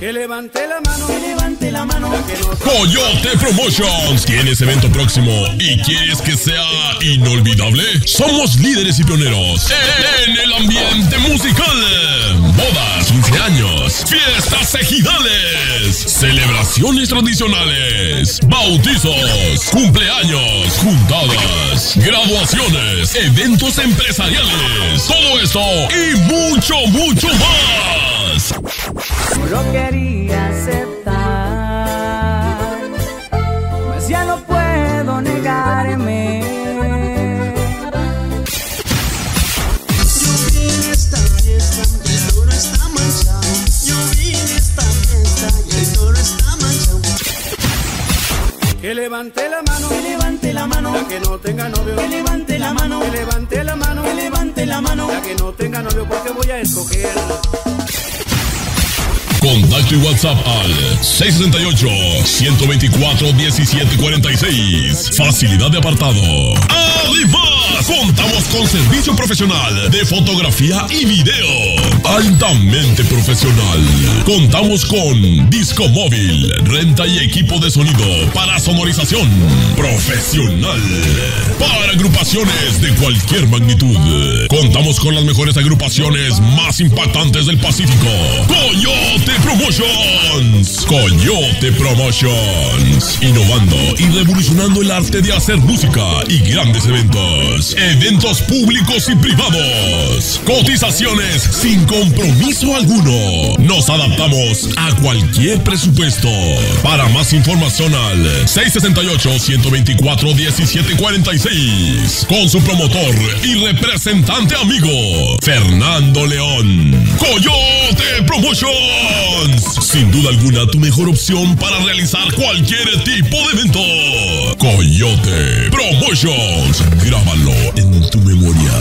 Que levante la mano, que la mano. Coyote Promotions. ¿Tienes evento próximo y quieres que sea inolvidable? Somos líderes y pioneros en el ambiente musical. Bodas, 15 años, fiestas ejidales, celebraciones tradicionales, bautizos, cumpleaños, juntadas, graduaciones, eventos empresariales. Todo esto y mucho, mucho más. Lo quería aceptar, mas ya no puedo negarme. Yo vi en esta fiesta y el toro está manchado. Yo vi en esta fiesta y el toro está manchado. Que levante la mano, que levante la mano. La que no tenga novio, que levante la mano, que levante la mano, que levante la mano. La que no tenga novio, porque voy a escoger. Contacto y WhatsApp al 668-124-1746. Facilidad de apartado. Además, contamos con servicio profesional de fotografía y video. Altamente profesional. Contamos con disco móvil, renta y equipo de sonido para sonorización profesional. De cualquier magnitud. Contamos con las mejores agrupaciones más impactantes del Pacífico. Coyote Promotions. Coyote Promotions. Innovando y revolucionando el arte de hacer música y grandes eventos. Eventos públicos y privados. Cotizaciones sin compromiso alguno. Nos adaptamos a cualquier presupuesto. Para más información al 668-124-1746. Con su promotor y representante amigo, Fernando León. Coyote Promotions. Sin duda alguna, tu mejor opción para realizar cualquier tipo de evento. Coyote Promotions. Grábalo en tu memoria.